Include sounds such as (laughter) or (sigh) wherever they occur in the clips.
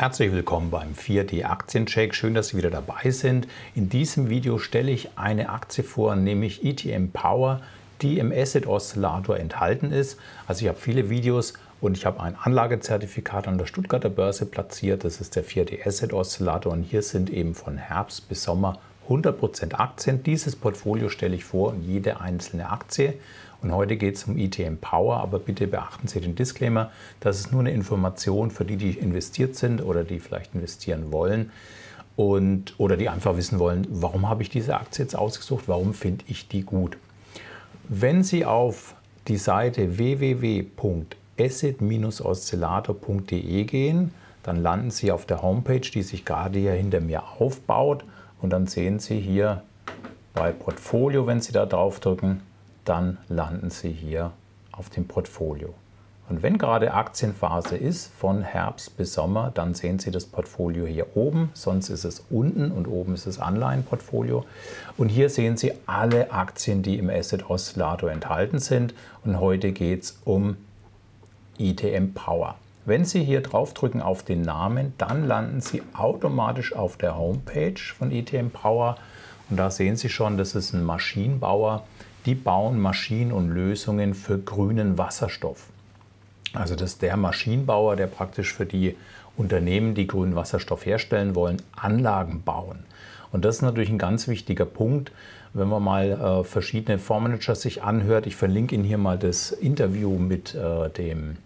Herzlich willkommen beim 4D Aktiencheck. Schön, dass Sie wieder dabei sind. In diesem Video stelle ich eine Aktie vor, nämlich ETM Power, die im Asset Oszillator enthalten ist. Also ich habe viele Videos und ich habe ein Anlagezertifikat an der Stuttgarter Börse platziert. Das ist der 4D Asset Oszillator und hier sind eben von Herbst bis Sommer 100% Aktien. Dieses Portfolio stelle ich vor und jede einzelne Aktie. Und heute geht es um ETM Power, aber bitte beachten Sie den Disclaimer. Das ist nur eine Information für die, die investiert sind oder die vielleicht investieren wollen und, oder die einfach wissen wollen, warum habe ich diese Aktie jetzt ausgesucht, warum finde ich die gut. Wenn Sie auf die Seite www.asset-oszillator.de gehen, dann landen Sie auf der Homepage, die sich gerade hier hinter mir aufbaut. Und dann sehen Sie hier bei Portfolio, wenn Sie da drauf drücken, dann landen Sie hier auf dem Portfolio. Und wenn gerade Aktienphase ist, von Herbst bis Sommer, dann sehen Sie das Portfolio hier oben, sonst ist es unten und oben ist das Anleihenportfolio. Und hier sehen Sie alle Aktien, die im Asset Oszillator enthalten sind. Und heute geht es um ITM Power. Wenn Sie hier draufdrücken auf den Namen, dann landen Sie automatisch auf der Homepage von ITM Power. Und da sehen Sie schon, das ist ein Maschinenbauer. Die bauen Maschinen und Lösungen für grünen Wasserstoff. Also das ist der Maschinenbauer, der praktisch für die Unternehmen, die grünen Wasserstoff herstellen wollen, Anlagen bauen. Und das ist natürlich ein ganz wichtiger Punkt, wenn man mal äh, verschiedene Fondsmanager sich anhört. Ich verlinke Ihnen hier mal das Interview mit äh, dem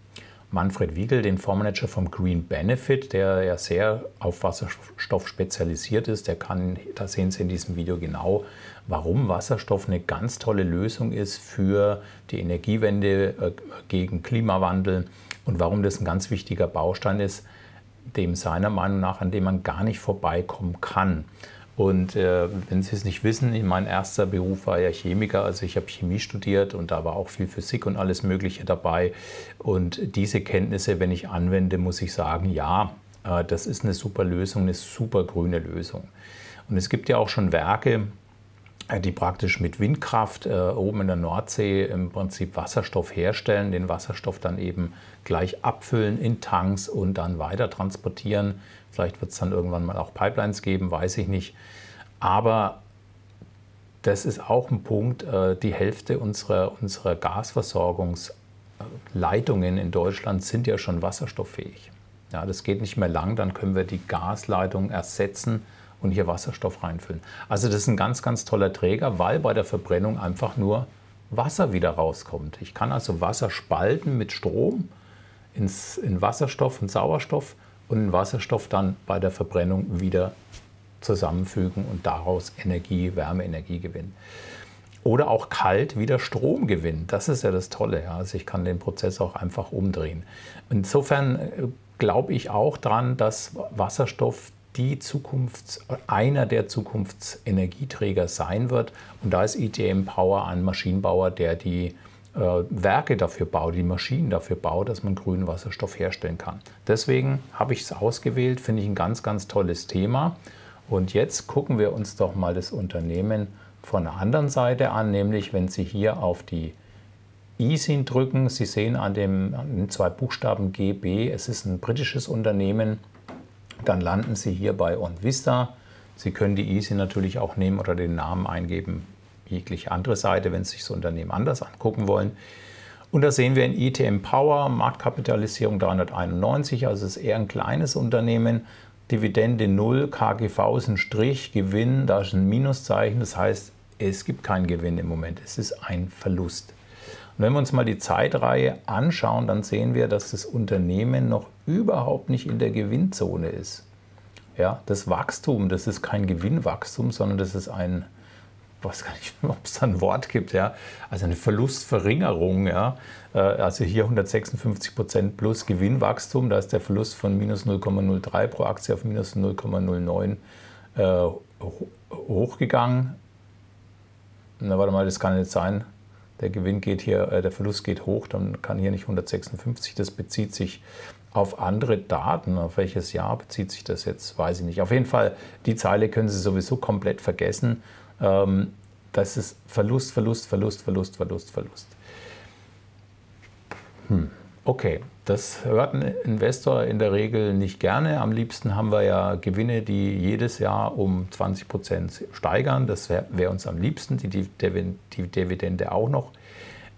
Manfred Wiegel, den Fondsmanager vom Green Benefit, der ja sehr auf Wasserstoff spezialisiert ist. Der kann, da sehen Sie in diesem Video genau, warum Wasserstoff eine ganz tolle Lösung ist für die Energiewende äh, gegen Klimawandel und warum das ein ganz wichtiger Baustein ist, dem seiner Meinung nach, an dem man gar nicht vorbeikommen kann. Und äh, wenn Sie es nicht wissen, mein erster Beruf war ja Chemiker, also ich habe Chemie studiert und da war auch viel Physik und alles Mögliche dabei. Und diese Kenntnisse, wenn ich anwende, muss ich sagen, ja, äh, das ist eine super Lösung, eine super grüne Lösung. Und es gibt ja auch schon Werke, äh, die praktisch mit Windkraft äh, oben in der Nordsee im Prinzip Wasserstoff herstellen, den Wasserstoff dann eben gleich abfüllen in Tanks und dann weiter transportieren. Vielleicht wird es dann irgendwann mal auch Pipelines geben, weiß ich nicht. Aber das ist auch ein Punkt, äh, die Hälfte unserer, unserer Gasversorgungsleitungen in Deutschland sind ja schon wasserstofffähig. Ja, das geht nicht mehr lang, dann können wir die Gasleitung ersetzen und hier Wasserstoff reinfüllen. Also das ist ein ganz, ganz toller Träger, weil bei der Verbrennung einfach nur Wasser wieder rauskommt. Ich kann also Wasser spalten mit Strom ins, in Wasserstoff und Sauerstoff und Wasserstoff dann bei der Verbrennung wieder zusammenfügen und daraus Energie, Wärmeenergie gewinnen. Oder auch kalt wieder Strom gewinnen. Das ist ja das Tolle. Ja. Also ich kann den Prozess auch einfach umdrehen. Insofern äh, glaube ich auch daran, dass Wasserstoff die Zukunfts-, einer der Zukunftsenergieträger sein wird. Und da ist ETM Power ein Maschinenbauer, der die Werke dafür baut, die Maschinen dafür baut, dass man grünen Wasserstoff herstellen kann. Deswegen habe ich es ausgewählt, finde ich ein ganz, ganz tolles Thema. Und jetzt gucken wir uns doch mal das Unternehmen von der anderen Seite an, nämlich wenn Sie hier auf die ISIN drücken, Sie sehen an, dem, an den zwei Buchstaben GB, es ist ein britisches Unternehmen, dann landen Sie hier bei OnVista. Sie können die ISIN natürlich auch nehmen oder den Namen eingeben, jegliche andere Seite, wenn Sie sich das Unternehmen anders angucken wollen. Und da sehen wir in ITM Power, Marktkapitalisierung 391, also es ist eher ein kleines Unternehmen. Dividende 0, KGV ist ein Strich, Gewinn, da ist ein Minuszeichen, das heißt, es gibt keinen Gewinn im Moment, es ist ein Verlust. Und wenn wir uns mal die Zeitreihe anschauen, dann sehen wir, dass das Unternehmen noch überhaupt nicht in der Gewinnzone ist. Ja, das Wachstum, das ist kein Gewinnwachstum, sondern das ist ein, was gar nicht, (laughs) ob es da ein Wort gibt, ja, also eine Verlustverringerung, ja, äh, also hier 156 Prozent plus Gewinnwachstum, da ist der Verlust von minus 0,03 pro Aktie auf minus 0,09 äh, hochgegangen. Na, warte mal, das kann nicht sein der Gewinn geht hier, äh, der Verlust geht hoch, dann kann hier nicht 156. Das bezieht sich auf andere Daten. Auf welches Jahr bezieht sich das jetzt, weiß ich nicht. Auf jeden Fall, die Zeile können Sie sowieso komplett vergessen. Ähm, das ist Verlust, Verlust, Verlust, Verlust, Verlust, Verlust. Hm. Okay, Das hört ein Investor in der Regel nicht gerne. Am liebsten haben wir ja Gewinne, die jedes Jahr um 20 Prozent steigern. Das wäre wär uns am liebsten, die, die, Dividende auch noch.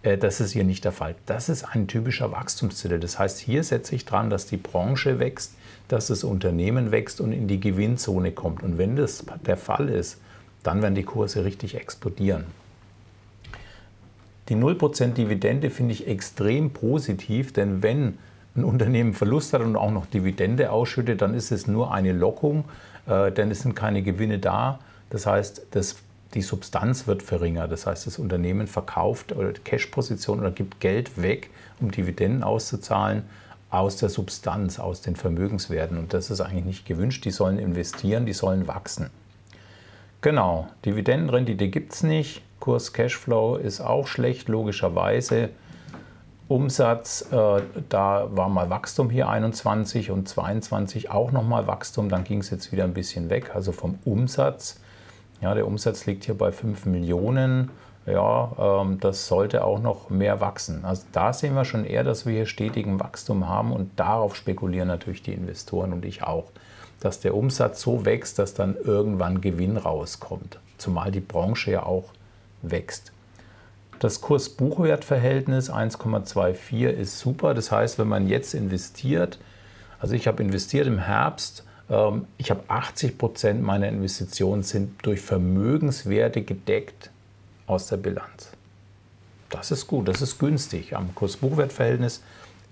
Äh, das ist hier nicht der Fall. Das ist ein typischer Wachstumstitel. Das heißt, hier setze ich dran, dass die Branche wächst, dass das Unternehmen wächst und in die Gewinnzone kommt. Und wenn das der Fall ist, dann werden die Kurse richtig explodieren. Die 0% Dividende finde ich extrem positiv, denn wenn ein Unternehmen Verlust hat und auch noch Dividende ausschüttet, dann ist es nur eine Lockung, äh, denn es sind keine Gewinne da. Das heißt, das, die Substanz wird verringert. Das heißt, das Unternehmen verkauft oder Cash-Position oder gibt Geld weg, um Dividenden auszuzahlen aus der Substanz, aus den Vermögenswerten. Und das ist eigentlich nicht gewünscht. Die sollen investieren, die sollen wachsen. Genau, Dividendenrendite gibt es nicht. Kurs Cashflow ist auch schlecht, logischerweise. Umsatz, äh, da war mal Wachstum hier 21 und 22 auch nochmal Wachstum. Dann ging es jetzt wieder ein bisschen weg, also vom Umsatz. Ja, der Umsatz liegt hier bei 5 Millionen. Ja, ähm, das sollte auch noch mehr wachsen. Also da sehen wir schon eher, dass wir hier stetigen Wachstum haben und darauf spekulieren natürlich die Investoren und ich auch, dass der Umsatz so wächst, dass dann irgendwann Gewinn rauskommt. Zumal die Branche ja auch wächst. Das Kurs-Buchwert-Verhältnis 1,24 ist super. Das heißt, wenn man jetzt investiert, also ich habe investiert im Herbst, ähm, ich habe 80 Prozent meiner Investitionen sind durch Vermögenswerte gedeckt aus der Bilanz. Das ist gut, das ist günstig. Am Kurs-Buchwert-Verhältnis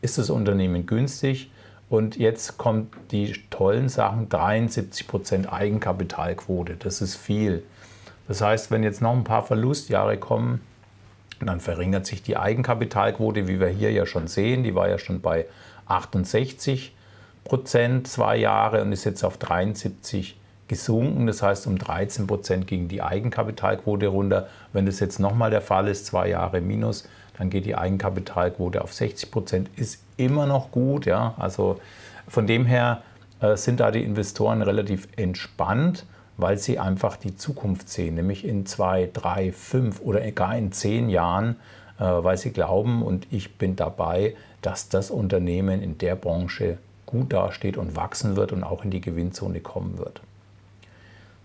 ist das Unternehmen günstig. Und jetzt kommen die tollen Sachen, 73 Prozent Eigenkapitalquote, das ist viel. Das heißt, wenn jetzt noch ein paar Verlustjahre kommen, dann verringert sich die Eigenkapitalquote, wie wir hier ja schon sehen. Die war ja schon bei 68 Prozent zwei Jahre und ist jetzt auf 73 gesunken. Das heißt, um 13 Prozent ging die Eigenkapitalquote runter. Wenn das jetzt nochmal der Fall ist, zwei Jahre minus, dann geht die Eigenkapitalquote auf 60 Prozent. Ist immer noch gut. Ja? Also von dem her äh, sind da die Investoren relativ entspannt weil sie einfach die Zukunft sehen, nämlich in zwei, drei, fünf oder gar in zehn Jahren, äh, weil sie glauben und ich bin dabei, dass das Unternehmen in der Branche gut dasteht und wachsen wird und auch in die Gewinnzone kommen wird.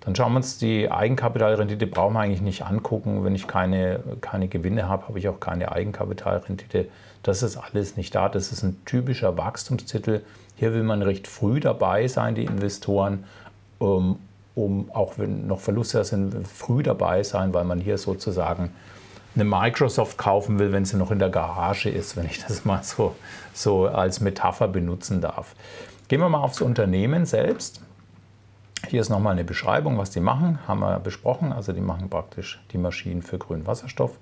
Dann schauen wir uns die Eigenkapitalrendite, brauchen wir eigentlich nicht angucken. Wenn ich keine, keine Gewinne habe, habe ich auch keine Eigenkapitalrendite. Das ist alles nicht da. Das ist ein typischer Wachstumstitel. Hier will man recht früh dabei sein, die Investoren, um, um, auch wenn noch Verluste sind, früh dabei sein, weil man hier sozusagen eine Microsoft kaufen will, wenn sie noch in der Garage ist, wenn ich das (laughs) mal so, so als Metapher benutzen darf. Gehen wir mal aufs Unternehmen selbst. Hier ist nochmal eine Beschreibung, was die machen, haben wir besprochen. Also die machen praktisch die Maschinen für grünen Wasserstoff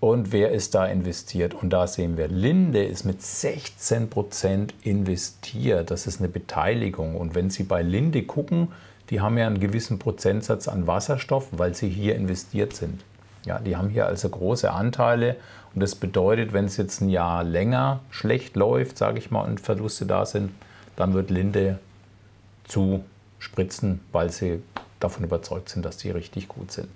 und wer ist da investiert. Und da sehen wir, Linde ist mit 16% investiert. Das ist eine Beteiligung. Und wenn Sie bei Linde gucken, die haben ja einen gewissen Prozentsatz an Wasserstoff, weil sie hier investiert sind. Ja, die haben hier also große Anteile und das bedeutet, wenn es jetzt ein Jahr länger schlecht läuft, sage ich mal, und Verluste da sind, dann wird Linde zu spritzen, weil sie davon überzeugt sind, dass die richtig gut sind.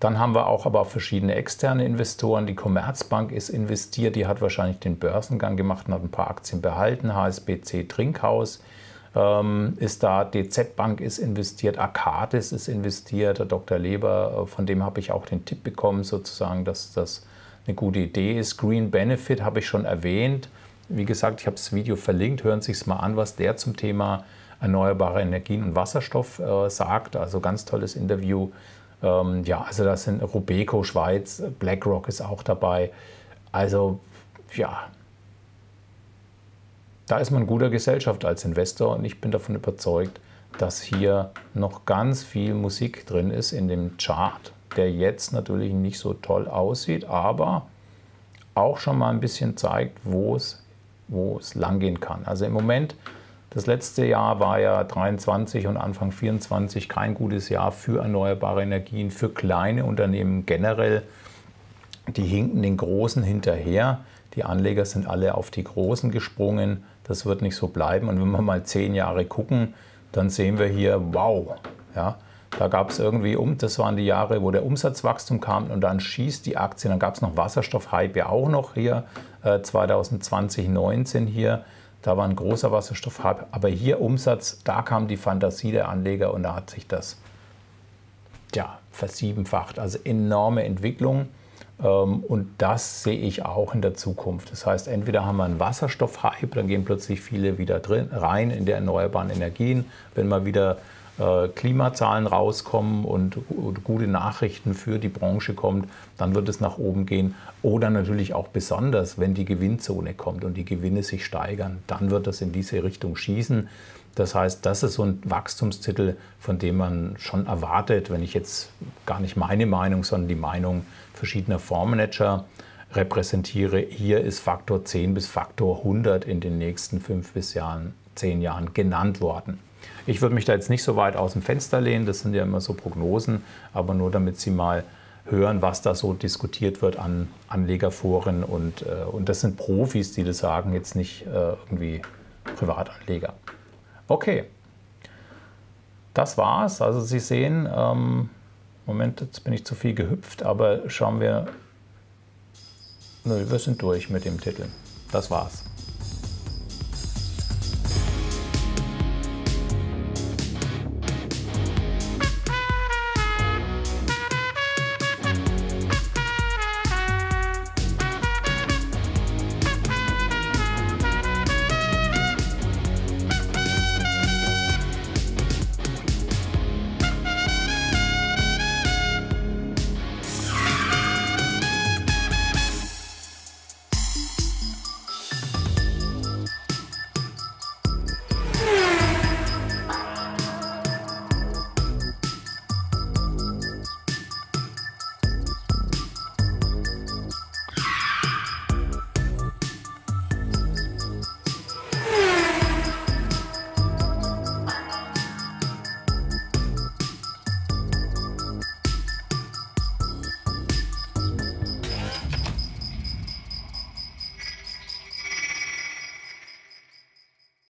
Dann haben wir auch aber verschiedene externe Investoren. Die Commerzbank ist investiert, die hat wahrscheinlich den Börsengang gemacht und hat ein paar Aktien behalten. HSBC Trinkhaus ähm, ist da, DZ Bank ist investiert, Arcadis ist investiert, der Dr. Leber, äh, von dem habe ich auch den Tipp bekommen, sozusagen, dass das eine gute Idee ist. Green Benefit habe ich schon erwähnt. Wie gesagt, ich habe das Video verlinkt, hören Sie es mal an, was der zum Thema erneuerbare Energien und Wasserstoff äh, sagt. Also ganz tolles Interview. Ähm, ja, also das sind Robeco Schweiz, BlackRock ist auch dabei. Also ja, da ist man guter Gesellschaft als Investor und ich bin davon überzeugt, dass hier noch ganz viel Musik drin ist in dem Chart, der jetzt natürlich nicht so toll aussieht, aber auch schon mal ein bisschen zeigt, wo es, wo es langgehen kann. Also im Moment das letzte Jahr war ja 23 und Anfang 24 kein gutes Jahr für erneuerbare Energien, für kleine Unternehmen generell. Die hinken den Großen hinterher. Die Anleger sind alle auf die Großen gesprungen. Das wird nicht so bleiben. Und wenn wir mal zehn Jahre gucken, dann sehen wir hier, wow, ja, Da gab es irgendwie um, das waren die Jahre, wo der Umsatzwachstum kam und dann schießt die Aktie. Dann gab es noch Wasserstoffhype ja auch noch hier äh, 2020, 19 hier. Da war ein großer Wasserstoffhype. Aber hier Umsatz, da kam die Fantasie der Anleger und da hat sich das ja, versiebenfacht. Also enorme Entwicklung. Ähm, und das sehe ich auch in der Zukunft. Das heißt, entweder haben wir einen Wasserstoffhype, dann gehen plötzlich viele wieder drin, rein in die erneuerbaren Energien. Wenn mal wieder Klimazahlen rauskommen und gute Nachrichten für die Branche kommt, dann wird es nach oben gehen. Oder natürlich auch besonders, wenn die Gewinnzone kommt und die Gewinne sich steigern, dann wird es in diese Richtung schießen. Das heißt, das ist so ein Wachstumstitel, von dem man schon erwartet, wenn ich jetzt gar nicht meine Meinung, sondern die Meinung verschiedener Fondsmanager repräsentiere. Hier ist Faktor 10 bis Faktor 100 in den nächsten fünf bis Jahren, zehn Jahren genannt worden. Ich würde mich da jetzt nicht so weit aus dem Fenster lehnen, das sind ja immer so Prognosen, aber nur damit Sie mal hören, was da so diskutiert wird an Anlegerforen und, äh, und das sind Profis, die das sagen, jetzt nicht äh, irgendwie Privatanleger. Okay, das war's. Also Sie sehen, ähm, Moment, jetzt bin ich zu viel gehüpft, aber schauen wir. Nö, wir sind durch mit dem Titel. Das war's.